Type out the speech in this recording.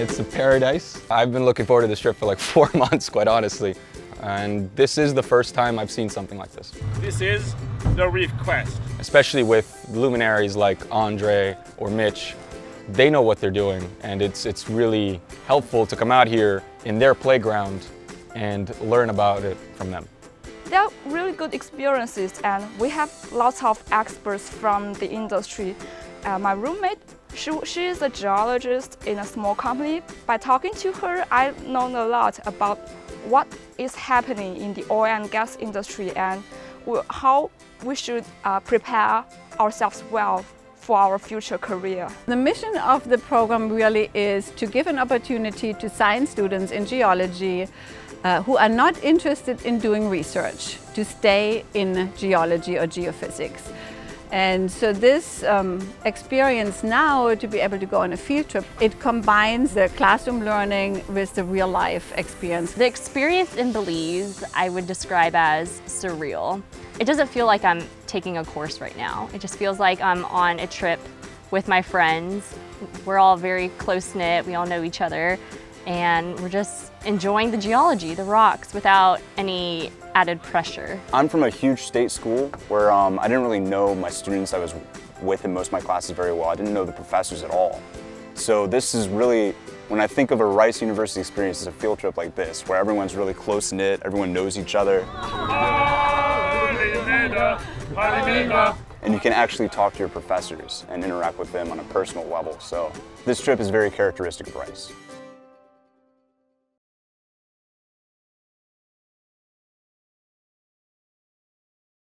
It's a paradise. I've been looking forward to this trip for like four months, quite honestly. And this is the first time I've seen something like this. This is the Reef Quest. Especially with luminaries like Andre or Mitch, they know what they're doing and it's, it's really helpful to come out here in their playground and learn about it from them. They're really good experiences and we have lots of experts from the industry. Uh, my roommate, she, she is a geologist in a small company. By talking to her, I've known a lot about what is happening in the oil and gas industry and how we should uh, prepare ourselves well for our future career. The mission of the program really is to give an opportunity to science students in geology uh, who are not interested in doing research to stay in geology or geophysics. And so this um, experience now to be able to go on a field trip, it combines the classroom learning with the real life experience. The experience in Belize I would describe as surreal. It doesn't feel like I'm taking a course right now. It just feels like I'm on a trip with my friends. We're all very close knit, we all know each other, and we're just enjoying the geology, the rocks, without any added pressure. I'm from a huge state school where um, I didn't really know my students I was with in most of my classes very well. I didn't know the professors at all. So this is really, when I think of a Rice University experience, it's a field trip like this, where everyone's really close-knit, everyone knows each other. And you can actually talk to your professors and interact with them on a personal level. So this trip is very characteristic of Rice.